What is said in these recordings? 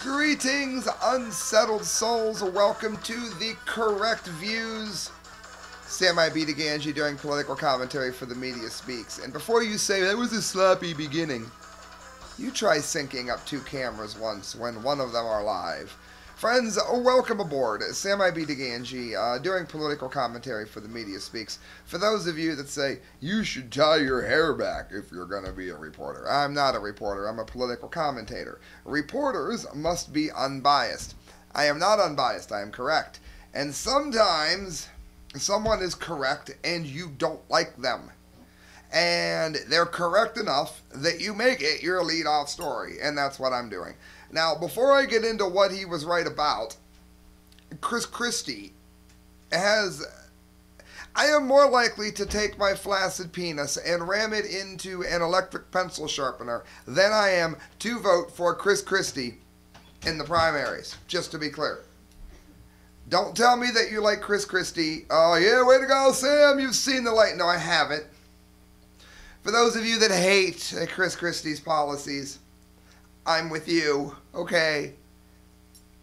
Greetings, unsettled souls. Welcome to the correct views. Sam I. B. DeGangi doing political commentary for the Media Speaks. And before you say that was a sloppy beginning, you try syncing up two cameras once when one of them are live. Friends, welcome aboard. Sam I. B. DeGangi uh, doing political commentary for the Media Speaks. For those of you that say, you should tie your hair back if you're going to be a reporter, I'm not a reporter, I'm a political commentator. Reporters must be unbiased. I am not unbiased, I am correct. And sometimes someone is correct and you don't like them. And they're correct enough that you make it your lead off story. And that's what I'm doing. Now, before I get into what he was right about, Chris Christie has. I am more likely to take my flaccid penis and ram it into an electric pencil sharpener than I am to vote for Chris Christie in the primaries, just to be clear. Don't tell me that you like Chris Christie. Oh, yeah, way to go, Sam. You've seen the light. No, I haven't. For those of you that hate Chris Christie's policies, I'm with you, okay?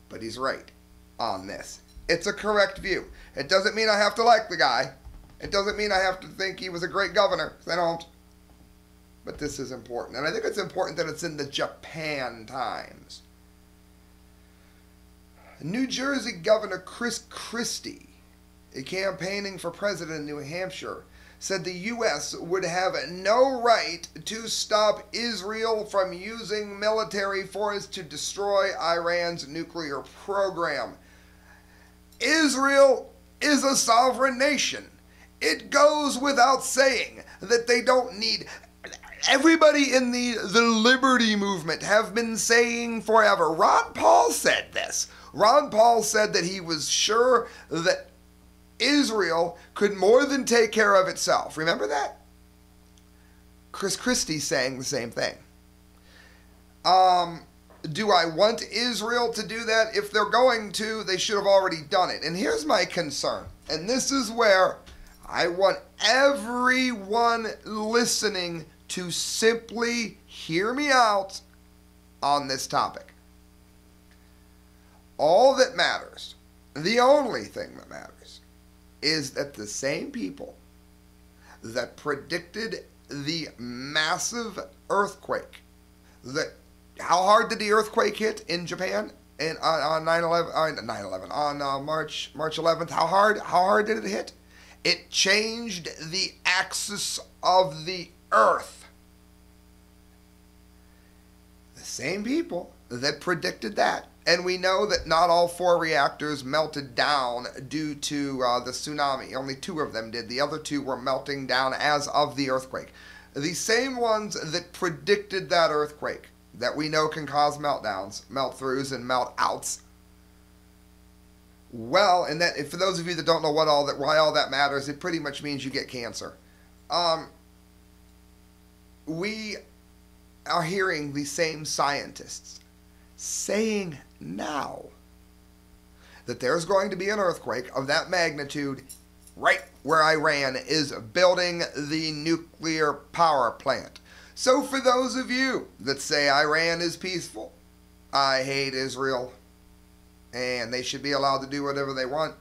But he's right on this. It's a correct view. It doesn't mean I have to like the guy. It doesn't mean I have to think he was a great governor, I don't. But this is important. And I think it's important that it's in the Japan Times. New Jersey Governor Chris Christie, campaigning for president in New Hampshire, said the U.S. would have no right to stop Israel from using military force to destroy Iran's nuclear program. Israel is a sovereign nation. It goes without saying that they don't need everybody in the the liberty movement have been saying forever. Ron Paul said this. Ron Paul said that he was sure that Israel could more than take care of itself. Remember that? Chris Christie saying the same thing. Um, do I want Israel to do that? If they're going to, they should have already done it. And here's my concern. And this is where I want everyone listening to simply hear me out on this topic. All that matters, the only thing that matters, is that the same people that predicted the massive earthquake that how hard did the earthquake hit in Japan and on, on 9/11 on 9/11 on uh, March March 11th how hard how hard did it hit? It changed the axis of the earth. The same people that predicted that and we know that not all four reactors melted down due to uh, the tsunami. Only two of them did. The other two were melting down as of the earthquake. The same ones that predicted that earthquake that we know can cause meltdowns, melt throughs, and melt outs. Well, and that for those of you that don't know what all that why all that matters, it pretty much means you get cancer. Um, we are hearing the same scientists saying now that there's going to be an earthquake of that magnitude right where Iran is building the nuclear power plant. So, for those of you that say Iran is peaceful, I hate Israel, and they should be allowed to do whatever they want,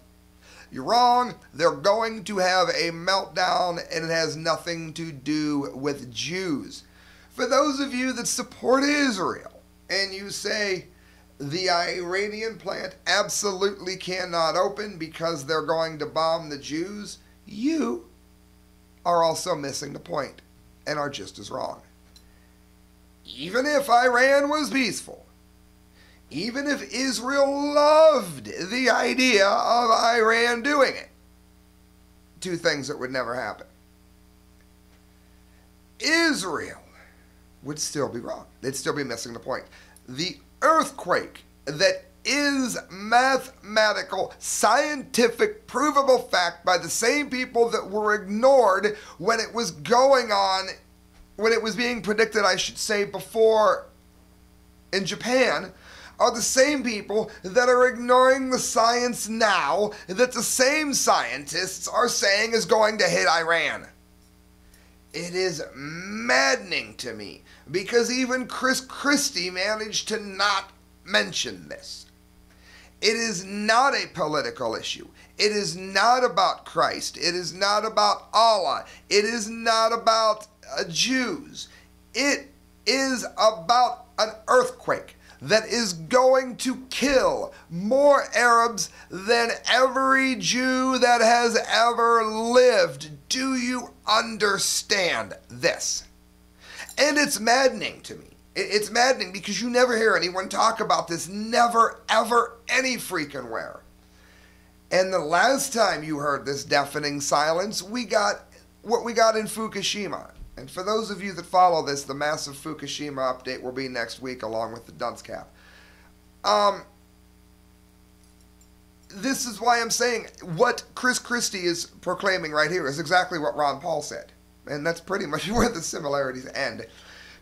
you're wrong. They're going to have a meltdown, and it has nothing to do with Jews. For those of you that support Israel, and you say, the Iranian plant absolutely cannot open because they're going to bomb the Jews, you are also missing the point and are just as wrong. Even if Iran was peaceful, even if Israel loved the idea of Iran doing it, two things that would never happen. Israel would still be wrong. They'd still be missing the point. The earthquake that is mathematical, scientific, provable fact by the same people that were ignored when it was going on, when it was being predicted, I should say, before in Japan, are the same people that are ignoring the science now that the same scientists are saying is going to hit Iran. It is maddening to me because even Chris Christie managed to not mention this. It is not a political issue. It is not about Christ. It is not about Allah. It is not about uh, Jews. It is about an earthquake that is going to kill more Arabs than every Jew that has ever lived. Do you understand this? And it's maddening to me. It's maddening because you never hear anyone talk about this. Never, ever, any freaking where. And the last time you heard this deafening silence, we got what we got in Fukushima. And for those of you that follow this, the massive Fukushima update will be next week along with the dunce cap. Um, this is why I'm saying what Chris Christie is proclaiming right here is exactly what Ron Paul said. And that's pretty much where the similarities end.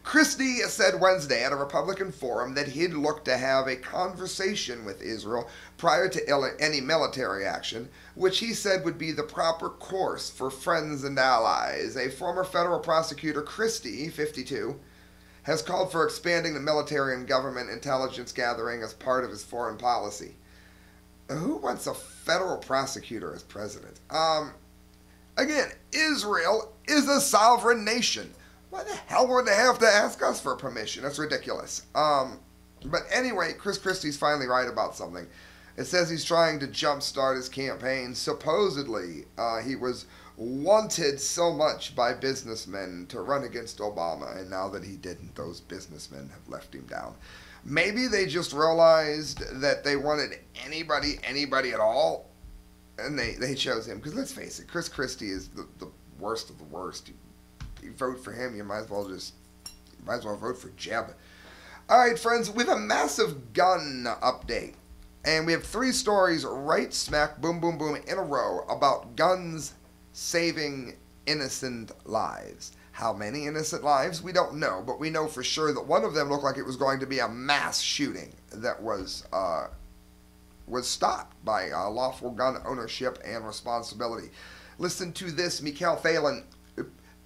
Christie said Wednesday at a Republican forum that he'd look to have a conversation with Israel prior to any military action, which he said would be the proper course for friends and allies. A former federal prosecutor, Christie, 52, has called for expanding the military and government intelligence gathering as part of his foreign policy. Who wants a federal prosecutor as president? Um, again, Israel is a sovereign nation. Why the hell would they have to ask us for permission? That's ridiculous. Um, but anyway, Chris Christie's finally right about something. It says he's trying to jumpstart his campaign. Supposedly, uh, he was wanted so much by businessmen to run against Obama, and now that he didn't, those businessmen have left him down. Maybe they just realized that they wanted anybody, anybody at all, and they, they chose him. Because let's face it, Chris Christie is the, the worst of the worst. You, you vote for him, you might as well just, you might as well vote for Jeb. All right, friends, we have a massive gun update. And we have three stories right smack, boom, boom, boom, in a row about guns saving innocent lives. How many innocent lives? We don't know, but we know for sure that one of them looked like it was going to be a mass shooting that was uh, was stopped by uh, lawful gun ownership and responsibility. Listen to this, Mikael Thalen,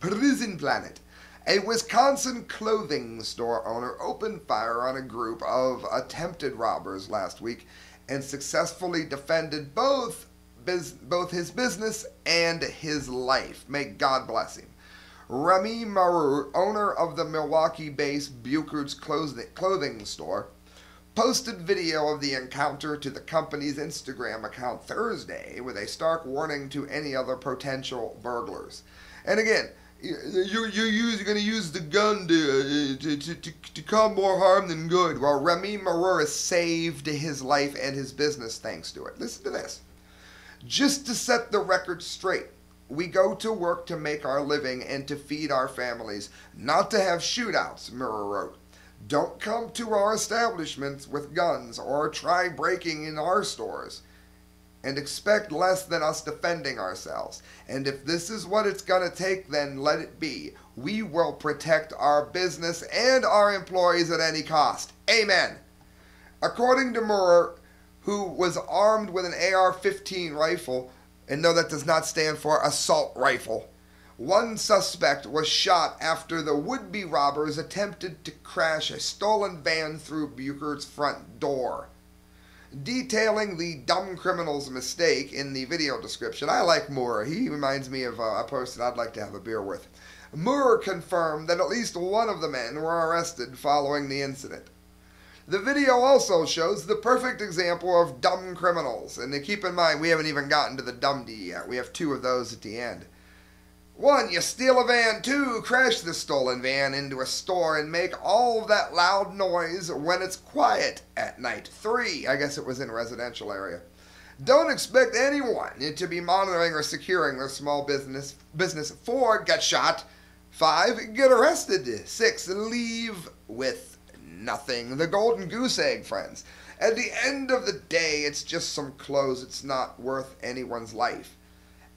Prison Planet. A Wisconsin clothing store owner opened fire on a group of attempted robbers last week and successfully defended both both his business and his life. May God bless him. Remy Maru, owner of the Milwaukee-based Buchert's clothing store, posted video of the encounter to the company's Instagram account Thursday with a stark warning to any other potential burglars. And again, you're, you're, you're going to use the gun to, to, to, to, to cause more harm than good. Well, Remy Marur saved his life and his business thanks to it. Listen to this. Just to set the record straight, we go to work to make our living and to feed our families, not to have shootouts, Marur wrote. Don't come to our establishments with guns or try breaking in our stores and expect less than us defending ourselves. And if this is what it's going to take, then let it be. We will protect our business and our employees at any cost. Amen. According to Marur, who was armed with an AR 15 rifle, and no, that does not stand for assault rifle. One suspect was shot after the would be robbers attempted to crash a stolen van through Buchert's front door. Detailing the dumb criminal's mistake in the video description, I like Moore. He reminds me of uh, a person I'd like to have a beer with. Moore confirmed that at least one of the men were arrested following the incident. The video also shows the perfect example of dumb criminals. And keep in mind, we haven't even gotten to the dumb D yet. We have two of those at the end. One, you steal a van. Two, crash the stolen van into a store and make all that loud noise when it's quiet at night. Three, I guess it was in a residential area. Don't expect anyone to be monitoring or securing their small business. Business. Four, get shot. Five, get arrested. Six, leave with nothing. The golden goose egg, friends. At the end of the day, it's just some clothes. It's not worth anyone's life.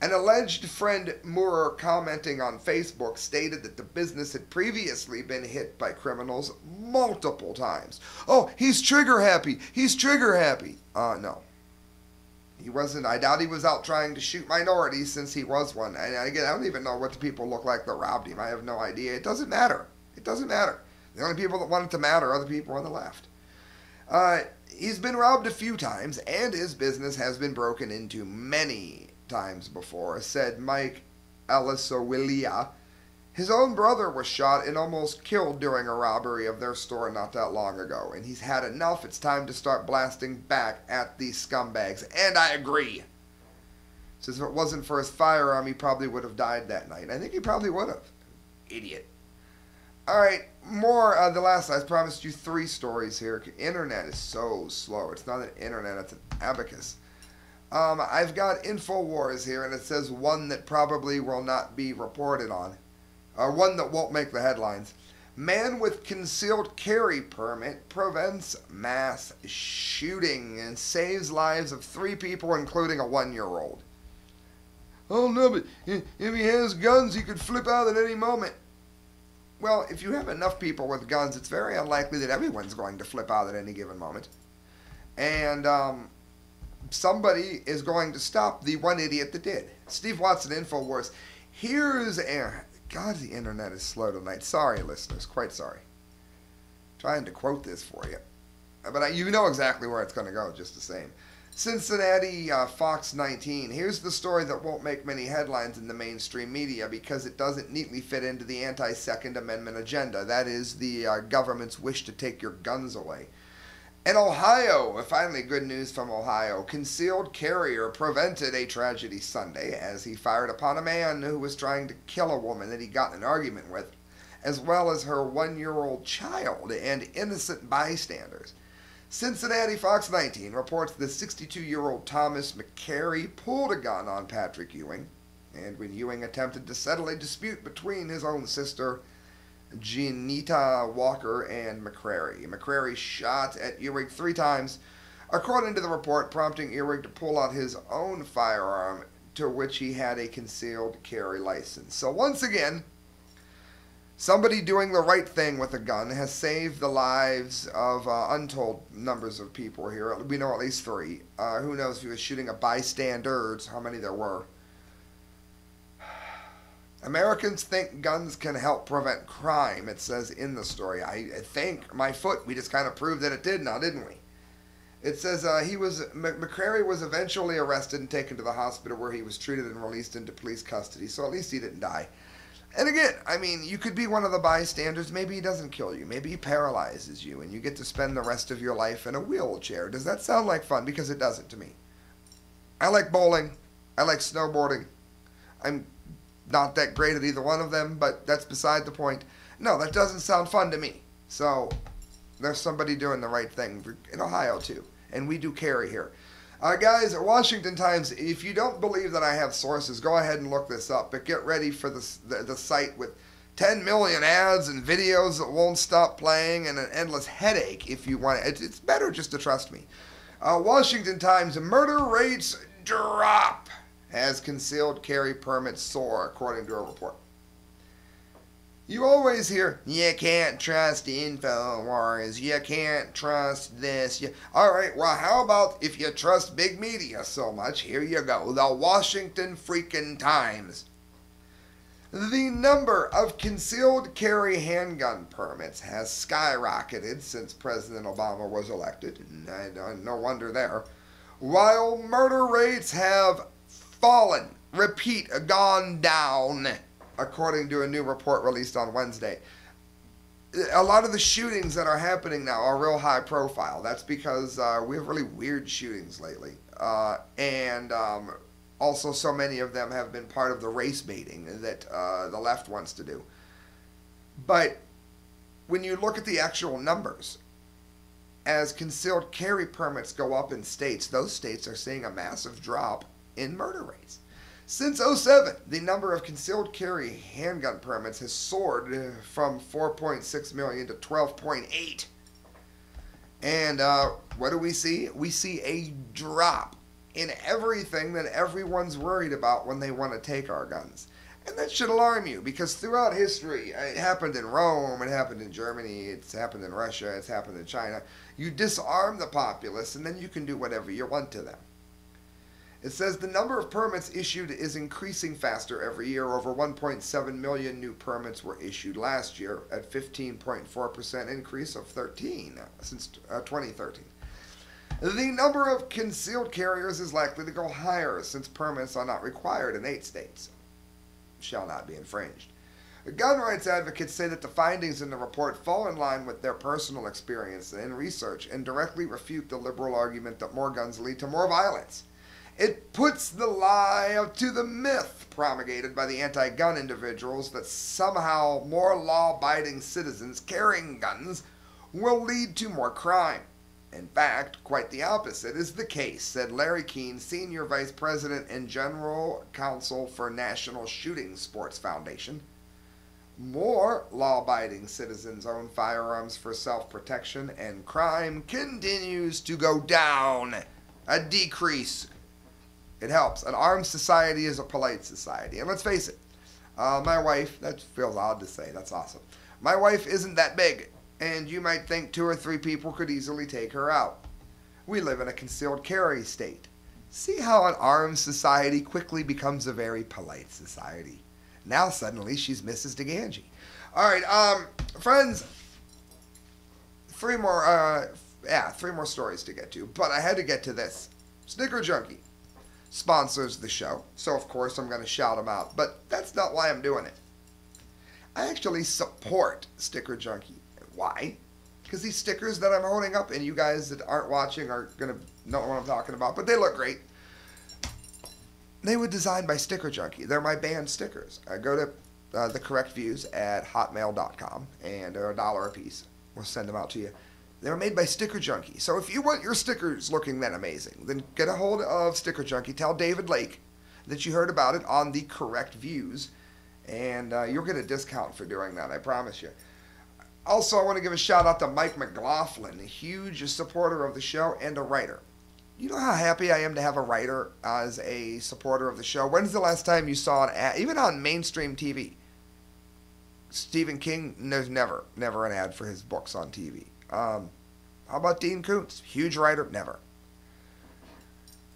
An alleged friend, Moorer, commenting on Facebook, stated that the business had previously been hit by criminals multiple times. Oh, he's trigger happy. He's trigger happy. Uh, no. He wasn't. I doubt he was out trying to shoot minorities since he was one. And again, I don't even know what the people look like that robbed him. I have no idea. It doesn't matter. It doesn't matter. The only people that want it to matter are the people on the left. Uh, he's been robbed a few times, and his business has been broken into many times before, said Mike Elisowilia. His own brother was shot and almost killed during a robbery of their store not that long ago, and he's had enough. It's time to start blasting back at these scumbags. And I agree. Says if it wasn't for his firearm, he probably would have died that night. I think he probably would have. Idiot. All right, more. Uh, the last I promised you three stories here. Internet is so slow. It's not an internet. It's an abacus. Um, I've got Infowars here, and it says one that probably will not be reported on, or one that won't make the headlines. Man with concealed carry permit prevents mass shooting and saves lives of three people, including a one-year-old. Oh no, but if he has guns, he could flip out at any moment. Well, if you have enough people with guns, it's very unlikely that everyone's going to flip out at any given moment. And um, somebody is going to stop the one idiot that did. Steve Watson, InfoWars. Here's air. God, the internet is slow tonight. Sorry, listeners. Quite sorry. trying to quote this for you. But I, you know exactly where it's going to go, just the same. Cincinnati uh, Fox 19. Here's the story that won't make many headlines in the mainstream media because it doesn't neatly fit into the anti Second Amendment agenda. That is the uh, government's wish to take your guns away. In Ohio, finally good news from Ohio, concealed carrier prevented a tragedy Sunday as he fired upon a man who was trying to kill a woman that he got in an argument with, as well as her one year old child and innocent bystanders. Cincinnati Fox 19 reports the 62 year old Thomas McCrary pulled a gun on Patrick Ewing, and when Ewing attempted to settle a dispute between his own sister, Jeanita Walker, and McCrary. McCrary shot at Ewing three times, according to the report, prompting Ewing to pull out his own firearm, to which he had a concealed carry license. So once again, Somebody doing the right thing with a gun has saved the lives of uh, untold numbers of people here. We know at least three. Uh, who knows if he was shooting a bystanders, how many there were. Americans think guns can help prevent crime, it says in the story. I, I think my foot, we just kind of proved that it did now, didn't we? It says uh, he was McCrary was eventually arrested and taken to the hospital where he was treated and released into police custody. So at least he didn't die. And again, I mean, you could be one of the bystanders. Maybe he doesn't kill you. Maybe he paralyzes you, and you get to spend the rest of your life in a wheelchair. Does that sound like fun? Because it doesn't to me. I like bowling. I like snowboarding. I'm not that great at either one of them, but that's beside the point. No, that doesn't sound fun to me. So there's somebody doing the right thing in Ohio too, and we do carry here. Uh, guys, Washington Times, if you don't believe that I have sources, go ahead and look this up. But get ready for the, the site with 10 million ads and videos that won't stop playing and an endless headache if you want it. It's better just to trust me. Uh, Washington Times, murder rates drop as concealed carry permits soar, according to a report. You always hear, you can't trust InfoWars, you can't trust this. You... All right, well, how about if you trust big media so much? Here you go, the Washington freaking Times. The number of concealed carry handgun permits has skyrocketed since President Obama was elected. No wonder there. While murder rates have fallen, repeat, gone down according to a new report released on Wednesday. A lot of the shootings that are happening now are real high profile. That's because uh, we have really weird shootings lately. Uh, and um, also, so many of them have been part of the race baiting that uh, the left wants to do. But when you look at the actual numbers, as concealed carry permits go up in states, those states are seeing a massive drop in murder rates. Since 07, the number of concealed carry handgun permits has soared from 4.6 million to 12.8. And uh, what do we see? We see a drop in everything that everyone's worried about when they want to take our guns. And that should alarm you because throughout history, it happened in Rome, it happened in Germany, it's happened in Russia, it's happened in China. You disarm the populace and then you can do whatever you want to them. It says the number of permits issued is increasing faster every year. Over 1.7 million new permits were issued last year, at 15.4% increase of 13 since uh, 2013. The number of concealed carriers is likely to go higher since permits are not required in eight states. Shall not be infringed. Gun rights advocates say that the findings in the report fall in line with their personal experience and research and directly refute the liberal argument that more guns lead to more violence. It puts the lie to the myth promulgated by the anti gun individuals that somehow more law abiding citizens carrying guns will lead to more crime. In fact, quite the opposite is the case, said Larry Keane, Senior Vice President and General Counsel for National Shooting Sports Foundation. More law abiding citizens own firearms for self protection, and crime continues to go down, a decrease. It helps. An armed society is a polite society. And let's face it, uh, my wife, that feels odd to say, that's awesome. My wife isn't that big and you might think two or three people could easily take her out. We live in a concealed carry state. See how an armed society quickly becomes a very polite society. Now suddenly she's Mrs. DeGangi. All right, um, friends, three more, uh, yeah, three more stories to get to, but I had to get to this. Sticker Junkie sponsors the show, so of course I'm going to shout them out, but that's not why I'm doing it. I actually support Sticker Junkie. Why? Because these stickers that I'm holding up, and you guys that aren't watching are going to know what I'm talking about, but they look great. They were designed by Sticker Junkie. They're my band stickers. I go to uh, the correct views at hotmail.com, and they're a dollar a piece. We'll send them out to you. They're made by Sticker Junkie. So if you want your stickers looking that amazing, then get a hold of Sticker Junkie. Tell David Lake that you heard about it on the correct views, and uh, you'll get a discount for doing that. I promise you. Also, I want to give a shout out to Mike McLaughlin, a huge supporter of the show and a writer. You know how happy I am to have a writer as a supporter of the show? When's the last time you saw an ad, even on mainstream TV? Stephen King, there's never, never an ad for his books on TV. Um, how about Dean Koontz? Huge writer, never.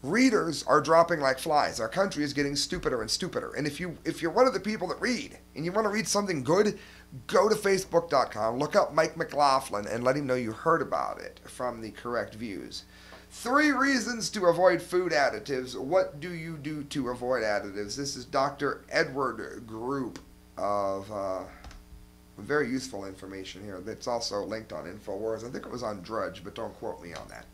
Readers are dropping like flies. Our country is getting stupider and stupider. And if you if you're one of the people that read and you want to read something good, go to facebook.com, look up Mike McLaughlin, and let him know you heard about it from the correct views. Three reasons to avoid food additives. What do you do to avoid additives? This is Dr. Edward Group of uh, very useful information here. That's also linked on InfoWars. I think it was on Drudge, but don't quote me on that.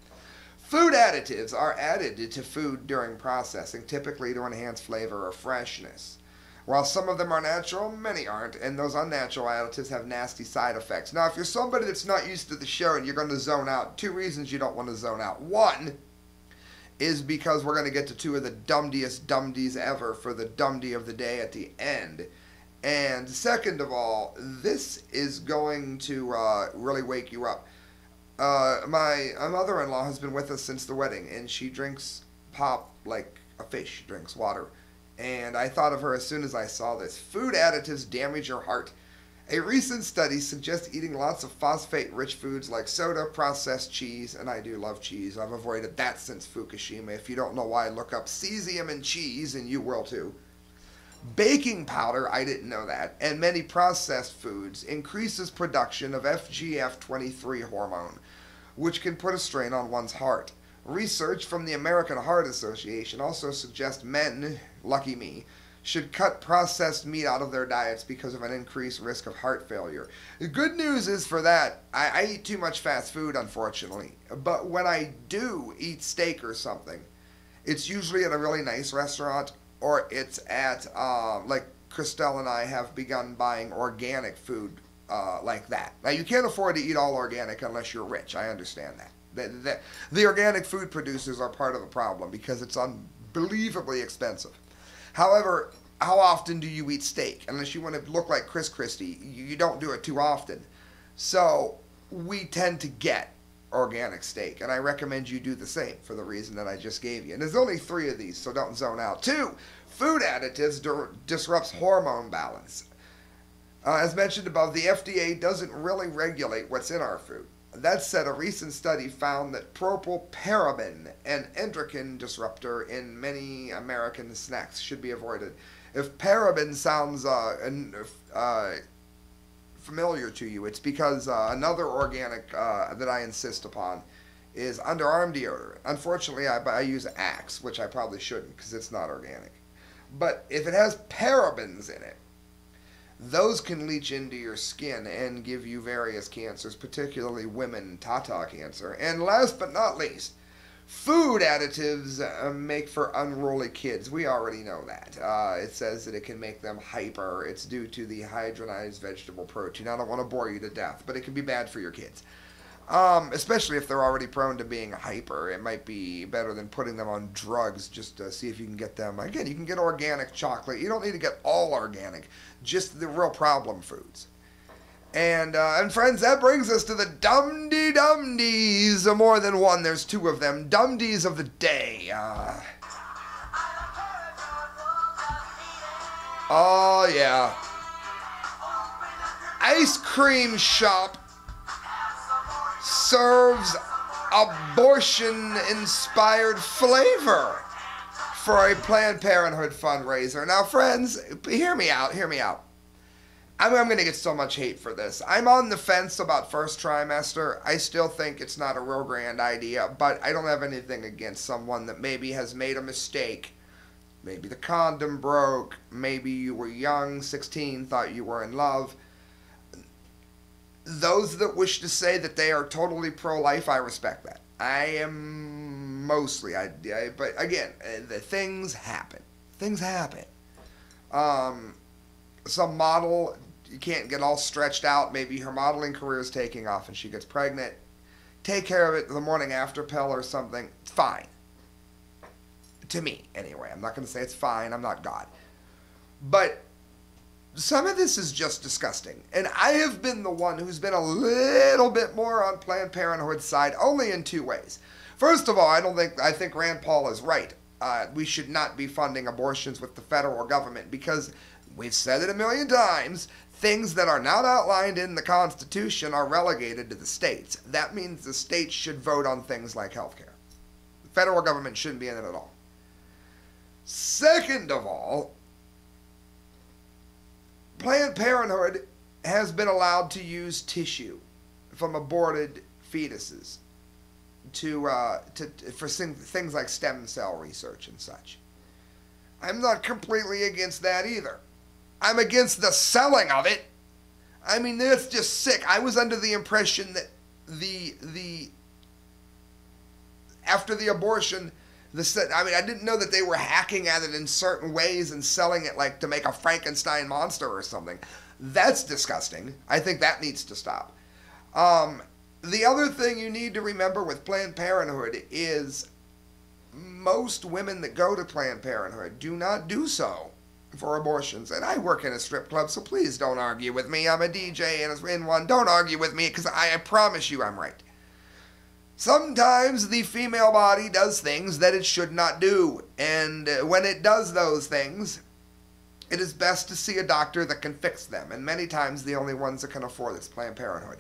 Food additives are added to food during processing, typically to enhance flavor or freshness. While some of them are natural, many aren't, and those unnatural additives have nasty side effects. Now, if you're somebody that's not used to the show and you're going to zone out, two reasons you don't want to zone out. One is because we're going to get to two of the dumdiest dumdies ever for the dumdy of the day at the end. And second of all, this is going to uh, really wake you up. Uh, my mother-in-law has been with us since the wedding, and she drinks pop like a fish drinks water and I thought of her as soon as I saw this. Food additives damage your heart. A recent study suggests eating lots of phosphate rich foods like soda, processed cheese, and I do love cheese. I've avoided that since Fukushima. If you don't know why, look up cesium and cheese, and you will too. Baking powder, I didn't know that, and many processed foods increases production of FGF23 hormone, which can put a strain on one's heart. Research from the American Heart Association also suggests men, lucky me, should cut processed meat out of their diets because of an increased risk of heart failure. The good news is for that, I, I eat too much fast food, unfortunately. But when I do eat steak or something, it's usually at a really nice restaurant or it's at, uh, like Christelle and I have begun buying organic food uh, like that. Now, you can't afford to eat all organic unless you're rich. I understand that. The, the, the organic food producers are part of the problem because it's unbelievably expensive. However, how often do you eat steak? Unless you want to look like Chris Christie, you don't do it too often. So we tend to get organic steak, and I recommend you do the same for the reason that I just gave you. And there's only three of these, so don't zone out. Two, food additives di- disrupts hormone balance. Uh, as mentioned above, the FDA doesn't really regulate what's in our food. That said, a recent study found that propylparaben, an endocrine disruptor in many American snacks, should be avoided. If paraben sounds uh, uh, familiar to you, it's because uh, another organic uh, that I insist upon is underarm deodorant. Unfortunately, I, I use Axe, which I probably shouldn't because it's not organic. But if it has parabens in it, those can leach into your skin and give you various cancers, particularly women tata cancer. And last but not least, food additives uh, make for unruly kids. We already know that. Uh, it says that it can make them hyper. It's due to the hydrogenized vegetable protein. I don't want to bore you to death, but it can be bad for your kids. Um, especially if they're already prone to being hyper, it might be better than putting them on drugs just to see if you can get them. Again, you can get organic chocolate. You don't need to get all organic, just the real problem foods. And uh, and friends, that brings us to the Dumdy Dumdies. More than one, there's two of them. Dumdies of the day. Uh, oh yeah. Ice cream shop serves abortion inspired flavor for a Planned Parenthood fundraiser. Now, friends, hear me out, hear me out. I'm, I'm going to get so much hate for this. I'm on the fence about first trimester. I still think it's not a real grand idea, but I don't have anything against someone that maybe has made a mistake. Maybe the condom broke. Maybe you were young, 16, thought you were in love those that wish to say that they are totally pro-life, I respect that. I am mostly, I, I but again, uh, the things happen. Things happen. Um, some model you can't get all stretched out. Maybe her modeling career is taking off and she gets pregnant. Take care of it the morning after pill or something. Fine. To me, anyway. I'm not going to say it's fine. I'm not God. But some of this is just disgusting. And I have been the one who's been a little bit more on Planned Parenthood's side, only in two ways. First of all, I don't think I think Rand Paul is right. Uh, we should not be funding abortions with the federal government because we've said it a million times. Things that are not outlined in the Constitution are relegated to the states. That means the states should vote on things like health care. The federal government shouldn't be in it at all. Second of all, Planned Parenthood has been allowed to use tissue from aborted fetuses to, uh, to for things like stem cell research and such. I'm not completely against that either. I'm against the selling of it. I mean, that's just sick. I was under the impression that the the after the abortion the I mean, I didn't know that they were hacking at it in certain ways and selling it like to make a Frankenstein monster or something. That's disgusting. I think that needs to stop. Um, the other thing you need to remember with Planned Parenthood is most women that go to Planned Parenthood do not do so for abortions. And I work in a strip club, so please don't argue with me. I'm a DJ and it's in one. Don't argue with me because I, I promise you I'm right. Sometimes the female body does things that it should not do, and when it does those things, it is best to see a doctor that can fix them. And many times, the only ones that can afford this Planned Parenthood.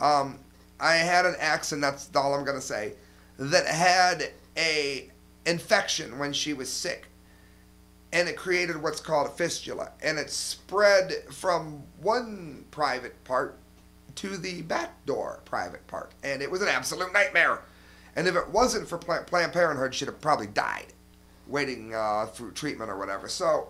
Um, I had an ex, and that's all I'm going to say, that had a infection when she was sick, and it created what's called a fistula, and it spread from one private part to the back door private part. And it was an absolute nightmare. And if it wasn't for Planned Parenthood, she'd have probably died waiting uh, through treatment or whatever. So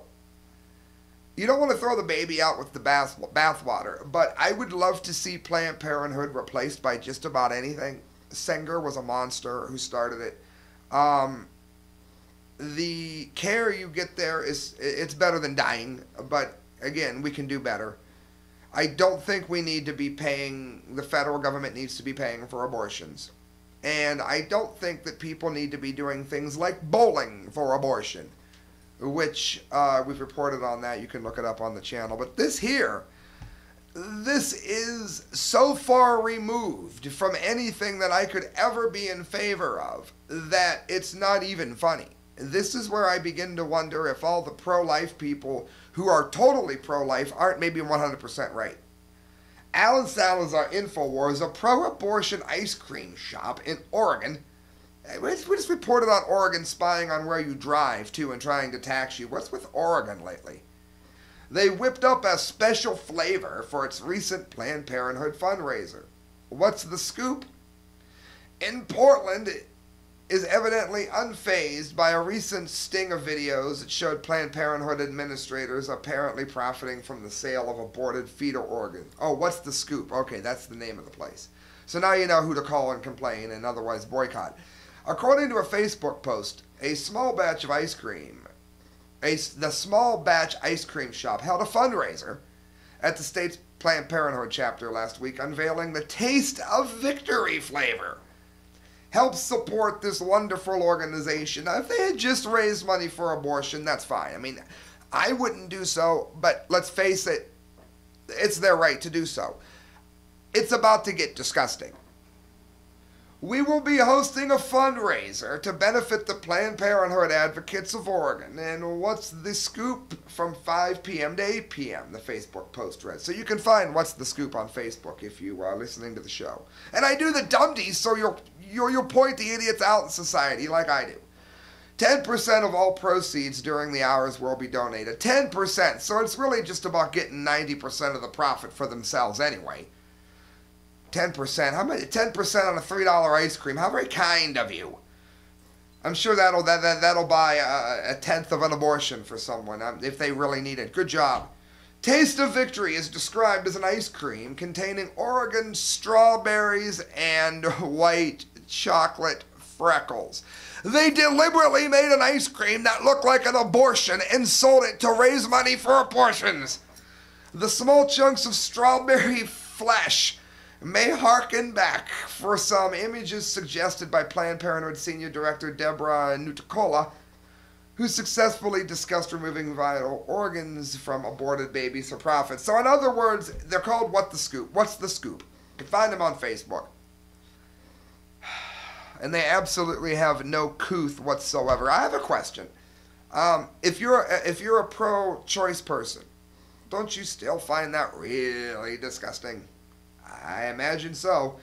you don't want to throw the baby out with the bath bathwater, but I would love to see Planned Parenthood replaced by just about anything. Sanger was a monster who started it. Um, the care you get there is it's better than dying, but again, we can do better. I don't think we need to be paying, the federal government needs to be paying for abortions. And I don't think that people need to be doing things like bowling for abortion, which uh, we've reported on that. You can look it up on the channel. But this here, this is so far removed from anything that I could ever be in favor of that it's not even funny. This is where I begin to wonder if all the pro life people who are totally pro life aren't maybe 100% right. Adan Salazar Infowars, a pro-abortion ice cream shop in Oregon. Eh, we just reported on Oregon spying on where you drive to and trying to tax you. What's with Oregon lately? They whipped up a special flavor for its recent Planned Parenthood fundraiser. What's the scoop? In Portland, is evidently unfazed by a recent sting of videos that showed Planned Parenthood administrators apparently profiting from the sale of aborted fetal organs. Oh, what's the scoop? Okay, that's the name of the place. So now you know who to call and complain and otherwise boycott. According to a Facebook post, a small batch of ice cream, a, the small batch ice cream shop held a fundraiser at the state's Planned Parenthood chapter last week, unveiling the Taste of Victory flavor help support this wonderful organization. Now, if they had just raised money for abortion, that's fine. I mean, I wouldn't do so, but let's face it, it's their right to do so. It's about to get disgusting. We will be hosting a fundraiser to benefit the Planned Parenthood advocates of Oregon. And what's the scoop from 5 p.m. to 8 p.m., the Facebook post read. So you can find What's the Scoop on Facebook if you are listening to the show. And I do the dumdies so you'll, you'll, you'll point the idiots out in society like I do. 10% of all proceeds during the hours will be donated. 10%. So it's really just about getting 90% of the profit for themselves anyway. 10%. How many? 10% on a $3 ice cream. How very kind of you. I'm sure that'll that, that that'll buy a, a tenth of an abortion for someone um, if they really need it. Good job. Taste of Victory is described as an ice cream containing Oregon strawberries and white chocolate freckles. They deliberately made an ice cream that looked like an abortion and sold it to raise money for abortions. The small chunks of strawberry flesh may harken back for some images suggested by Planned Parenthood Senior Director Deborah Nucatola, who successfully discussed removing vital organs from aborted babies for profit. So, in other words, they're called What the Scoop. What's the Scoop? You can find them on Facebook. And they absolutely have no couth whatsoever. I have a question. Um, if you're a, if you're a pro-choice person, don't you still find that really disgusting? I imagine so.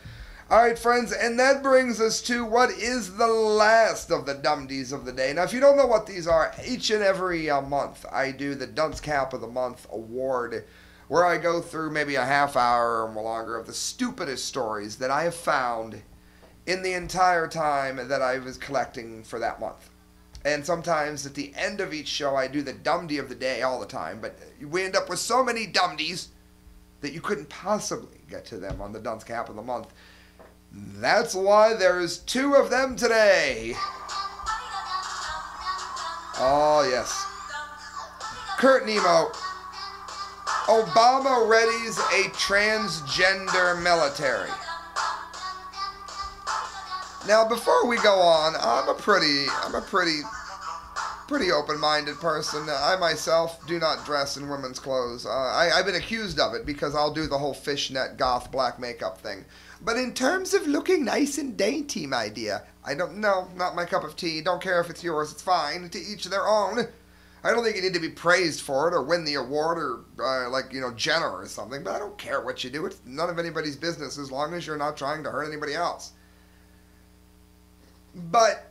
All right, friends, and that brings us to what is the last of the dumdies of the day. Now, if you don't know what these are, each and every uh, month I do the Dunce Cap of the Month award, where I go through maybe a half hour or longer of the stupidest stories that I have found in the entire time that I was collecting for that month. And sometimes at the end of each show, I do the dumdy of the day all the time, but we end up with so many dumdies that you couldn't possibly get to them on the Dunce Cap of the Month. That's why there's two of them today. Oh, yes. Kurt Nimmo. Obama readies a transgender military. Now, before we go on, I'm a pretty, I'm a pretty, pretty open-minded person. I myself do not dress in women's clothes. Uh, I, I've been accused of it because I'll do the whole fishnet goth black makeup thing. But in terms of looking nice and dainty, my dear, I don't know, not my cup of tea. Don't care if it's yours, it's fine. To each their own. I don't think you need to be praised for it or win the award or uh, like you know Jenner or something. But I don't care what you do. It's none of anybody's business as long as you're not trying to hurt anybody else. But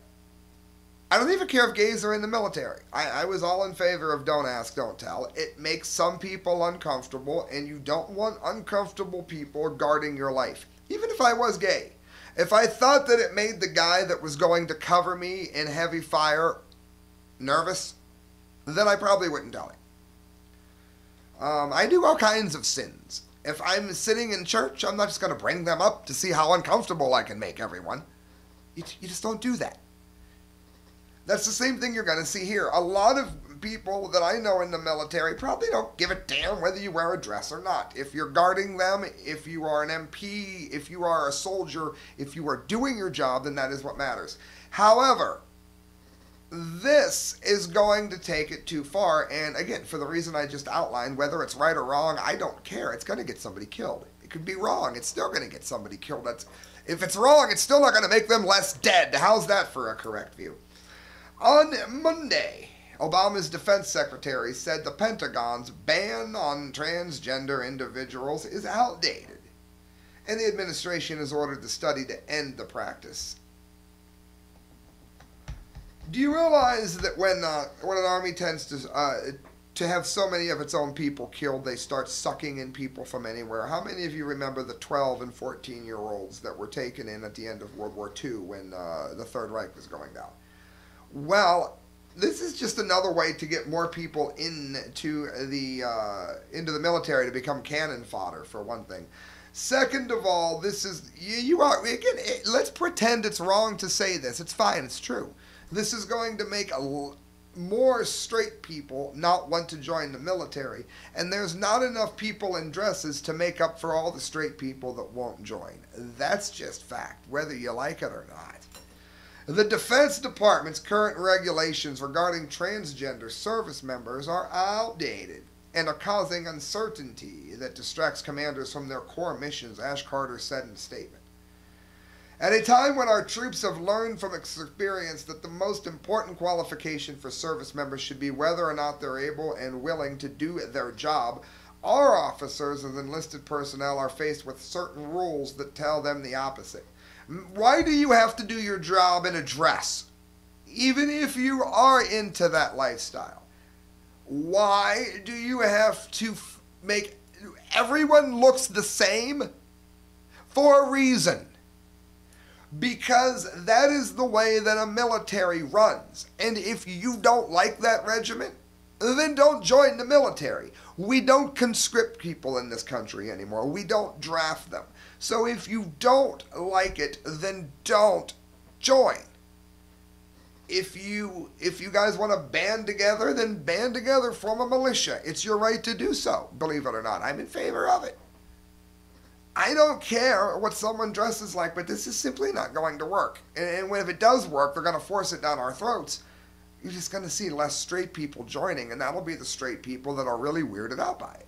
I don't even care if gays are in the military. I, I was all in favor of don't ask, don't tell. It makes some people uncomfortable, and you don't want uncomfortable people guarding your life. Even if I was gay. If I thought that it made the guy that was going to cover me in heavy fire nervous, then I probably wouldn't tell him. Um, I do all kinds of sins. If I'm sitting in church, I'm not just going to bring them up to see how uncomfortable I can make everyone. You, just don't do that. That's the same thing you're going to see here. A lot of people that I know in the military probably don't give a damn whether you wear a dress or not. If you're guarding them, if you are an MP, if you are a soldier, if you are doing your job, then that is what matters. However, this is going to take it too far. And again, for the reason I just outlined, whether it's right or wrong, I don't care. It's going to get somebody killed. It could be wrong. It's still going to get somebody killed. That's if it's wrong, it's still not going to make them less dead. How's that for a correct view? On Monday, Obama's defense secretary said the Pentagon's ban on transgender individuals is outdated, and the administration has ordered the study to end the practice. Do you realize that when uh, when an army tends to uh, to have so many of its own people killed, they start sucking in people from anywhere? How many of you remember the 12 and 14 year olds that were taken in at the end of World War II when uh, the Third Reich was going down? Well, this is just another way to get more people into the uh, into the military to become cannon fodder for one thing. Second of all, this is you, you are again. It, let's pretend it's wrong to say this. It's fine. It's true. This is going to make a, more straight people not want to join the military, and there's not enough people in dresses to make up for all the straight people that won't join. That's just fact, whether you like it or not. The Defense Department's current regulations regarding transgender service members are outdated and are causing uncertainty that distracts commanders from their core missions, Ash Carter said in a statement. At a time when our troops have learned from experience that the most important qualification for service members should be whether or not they're able and willing to do their job, our officers and enlisted personnel are faced with certain rules that tell them the opposite. Why do you have to do your job in a dress? Even if you are into that lifestyle. Why do you have to make everyone looks the same? For a reason because that is the way that a military runs. And if you don't like that regiment, then don't join the military. We don't conscript people in this country anymore. We don't draft them. So if you don't like it, then don't join. If you if you guys want to band together, then band together, form a militia. It's your right to do so, believe it or not. I'm in favor of it. I don't care what someone dresses like, but this is simply not going to work. And, when if it does work, they're going to force it down our throats. You're just going to see less straight people joining, and that'll be the straight people that are really weirded out by it.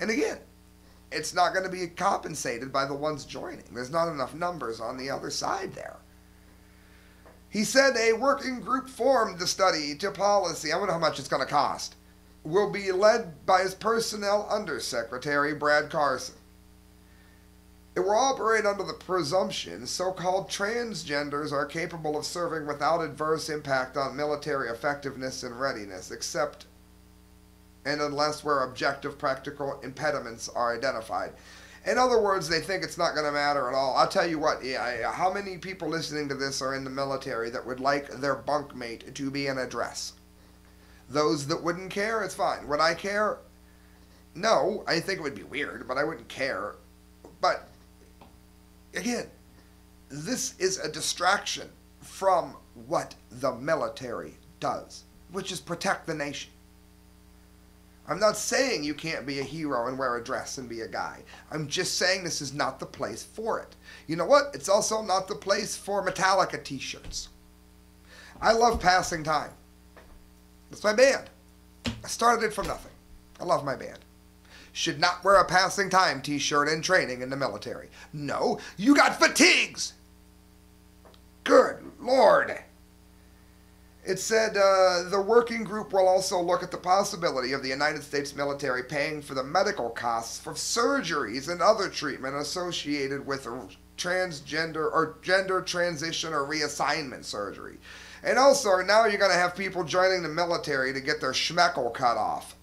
And again, it's not going to be compensated by the ones joining. There's not enough numbers on the other side there. He said a working group formed the study to policy. I wonder how much it's going to cost. Will be led by his personnel undersecretary, Brad Carson. It will operate under the presumption so called transgenders are capable of serving without adverse impact on military effectiveness and readiness, except and unless where objective practical impediments are identified. In other words, they think it's not going to matter at all. I'll tell you what, yeah, how many people listening to this are in the military that would like their bunkmate to be in a dress? Those that wouldn't care, it's fine. Would I care? No, I think it would be weird, but I wouldn't care. But again, this is a distraction from what the military does, which is protect the nation. I'm not saying you can't be a hero and wear a dress and be a guy. I'm just saying this is not the place for it. You know what? It's also not the place for Metallica t shirts. I love passing time. It's my band. I started it from nothing. I love my band should not wear a passing time t shirt in training in the military. No, you got fatigues! Good Lord! It said uh, the working group will also look at the possibility of the United States military paying for the medical costs for surgeries and other treatment associated with transgender or gender transition or reassignment surgery. And also, now you're going to have people joining the military to get their schmeckle cut off.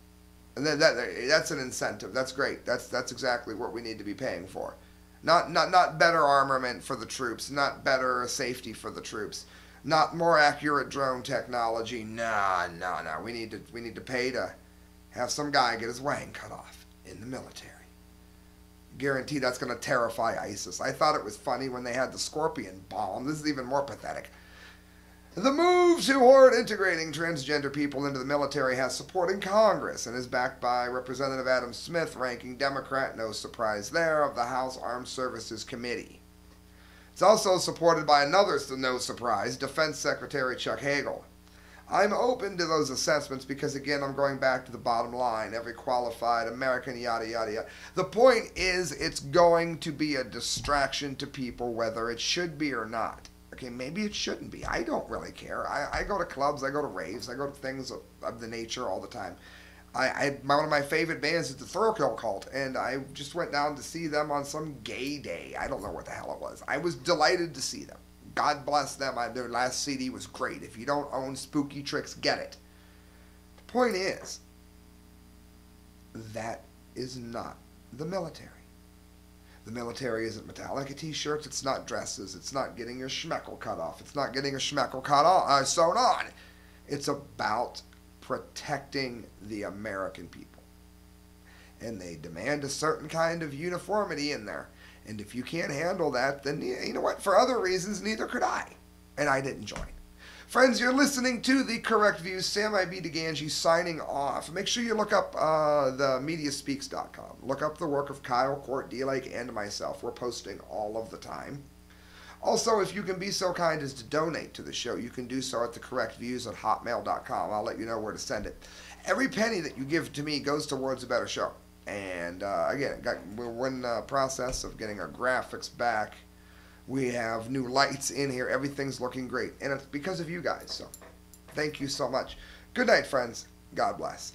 That, that that's an incentive. That's great. That's that's exactly what we need to be paying for. Not not not better armament for the troops, not better safety for the troops, not more accurate drone technology. Nah, nah, nah. We need to we need to pay to have some guy get his wang cut off in the military. Guarantee that's going to terrify ISIS. I thought it was funny when they had the scorpion bomb. This is even more pathetic. The move toward integrating transgender people into the military has support in Congress and is backed by Representative Adam Smith, ranking Democrat, no surprise there, of the House Armed Services Committee. It's also supported by another, no surprise, Defense Secretary Chuck Hagel. I'm open to those assessments because, again, I'm going back to the bottom line. Every qualified American, yada, yada, yada. The point is, it's going to be a distraction to people, whether it should be or not. Okay, maybe it shouldn't be. I don't really care. I, I go to clubs, I go to raves, I go to things of, of the nature all the time. I, I one of my favorite bands is the Thrill Kill Kult, and I just went down to see them on some gay day. I don't know what the hell it was. I was delighted to see them. God bless them. I, their last CD was great. If you don't own Spooky Tricks, get it. The point is, that is not the military. The military isn't Metallica t-shirts. It's not dresses. It's not getting your schmeckle cut off. It's not getting a schmeckle cut off, uh, sewn on. It's about protecting the American people. And they demand a certain kind of uniformity in there. And if you can't handle that, then you know what? For other reasons, neither could I. And I didn't join. Friends, you're listening to The Correct Views. Sam I. B. Di Gangi signing off. Make sure you look up uh, the mediaspeaks.com. Look up the work of Kyle, Court, D-Lake, and myself. We're posting all of the time. Also, if you can be so kind as to donate to the show, you can do so at thecorrectviews at hotmail.com. I'll let you know where to send it. Every penny that you give to me goes towards a better show. And uh, again, got, we're in the process of getting our graphics back we have new lights in here. Everything's looking great. And it's because of you guys. So thank you so much. Good night, friends. God bless.